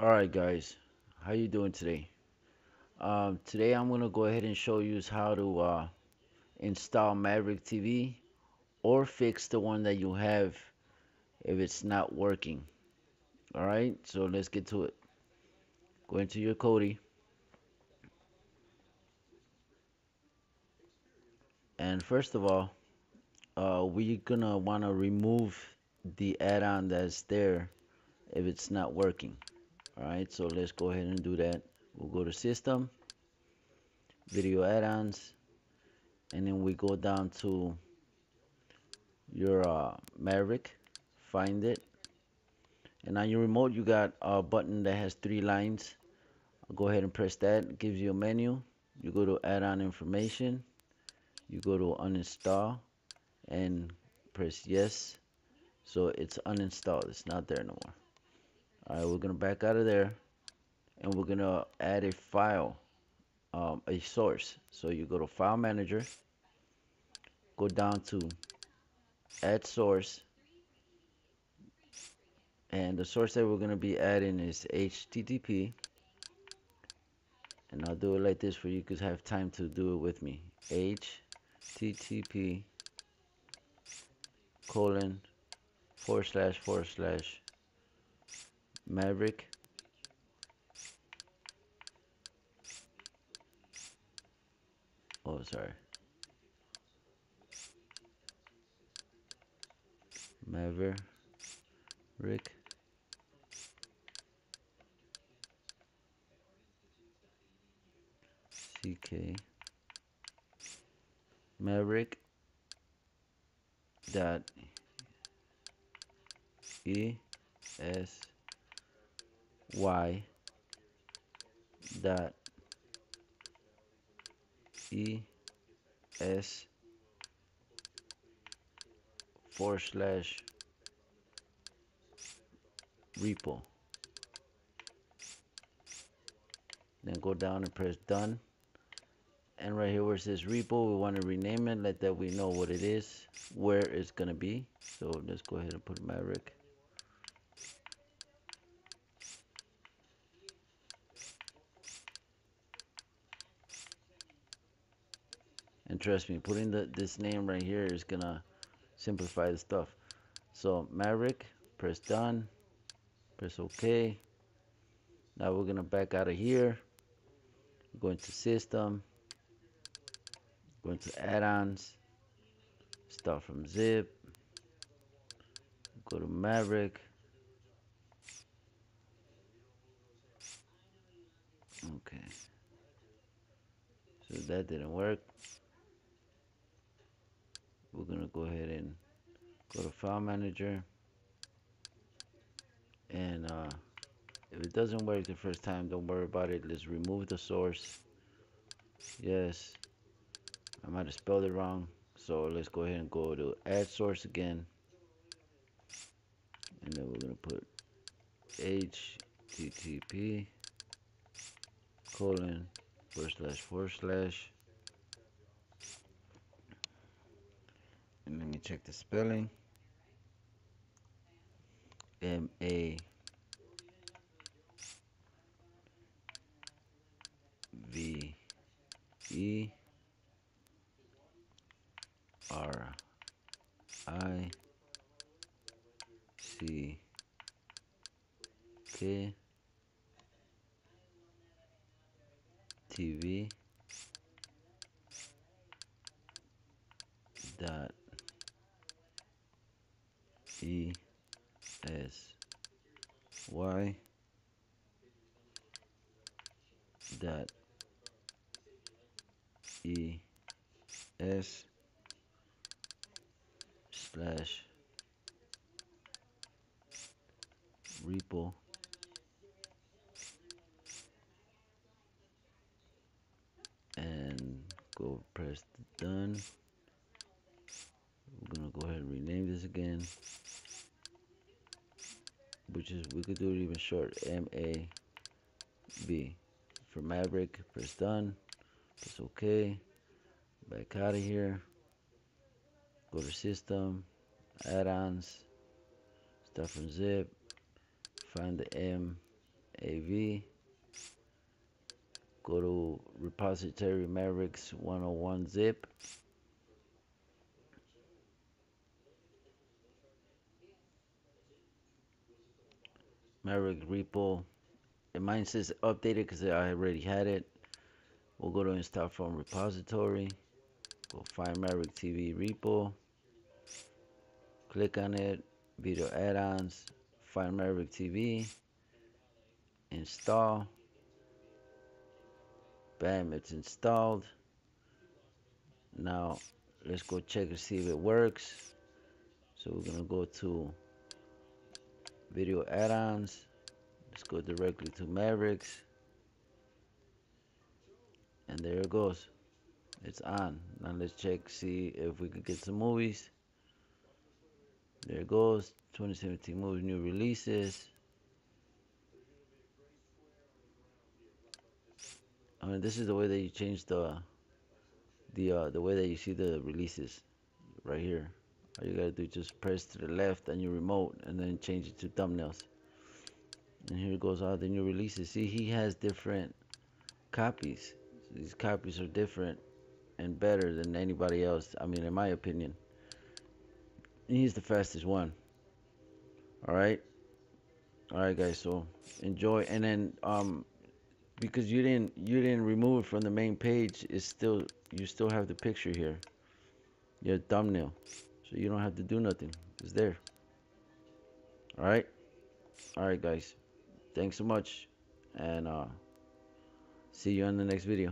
All right, guys, how you doing today? Um, today I'm gonna go ahead and show you how to uh, install Maverick TV or fix the one that you have if it's not working. All right, so let's get to it. Go into your Kodi, and first of all, uh, we're gonna wanna remove the add-on that's there if it's not working. All right, so let's go ahead and do that. We'll go to System, Video Add-ons, and then we go down to your uh, Maverick, find it, and on your remote you got a button that has three lines. I'll go ahead and press that. It gives you a menu. You go to Add-on Information. You go to Uninstall, and press Yes. So it's uninstalled. It's not there no. Alright, we're gonna back out of there and we're gonna add a file, um, a source. So you go to File Manager, go down to Add Source, and the source that we're gonna be adding is HTTP. And I'll do it like this for you I have time to do it with me. HTTP colon forward slash forward slash Maverick. Oh, sorry. Maverick. CK. Maverick. Dot. E. S y dot e s forward slash repo. Then go down and press done. And right here where it says repo we want to rename it let that we know what it is where it's gonna be. So let's go ahead and put Maverick and trust me putting the, this name right here is gonna simplify the stuff. So Maverick press done. Press OK. Now we're gonna back out of here go into system. Go into add-ons. Start from zip. Go to Maverick. Okay. So that didn't work go ahead and go to file manager. And uh, if it doesn't work the first time don't worry about it. Let's remove the source. Yes. I might have spelled it wrong. So let's go ahead and go to add source again. And then we're to put http colon forward slash forward slash and let me check the spelling. M A V E R I C K TV dot E S Y dot E S slash repo and go press done. We're gonna go ahead and rename this again which is we could do it even short. M A B. For Maverick press done press OK back out of here. Go to system add-ons start from zip. Find the M AV. Go to repository Mavericks 101 zip. Maverick repo. And mine says updated because I already had it. We'll go to install from repository. Go find Maverick TV repo. Click on it. Video add-ons. Find Maverick TV. Install. Bam, it's installed. Now, let's go check to see if it works. So we're gonna go to video add-ons. Let's go directly to Mavericks. And there it goes. It's on. Now let's check, see if we could get some movies. There it goes. 2017 movies, new releases. I mean, this is the way that you change the the uh, the way that you see the releases right here. All you gotta do is just press to the left on your remote and then change it to thumbnails. And here it goes all the new releases. See, he has different copies. So these copies are different and better than anybody else. I mean, in my opinion, he's the fastest one. All right, all right, guys. So enjoy, and then um, because you didn't you didn't remove it from the main page, it's still you still have the picture here, your thumbnail, so you don't have to do nothing. It's there. All right, all right, guys. Thanks so much, and uh, see you on the next video.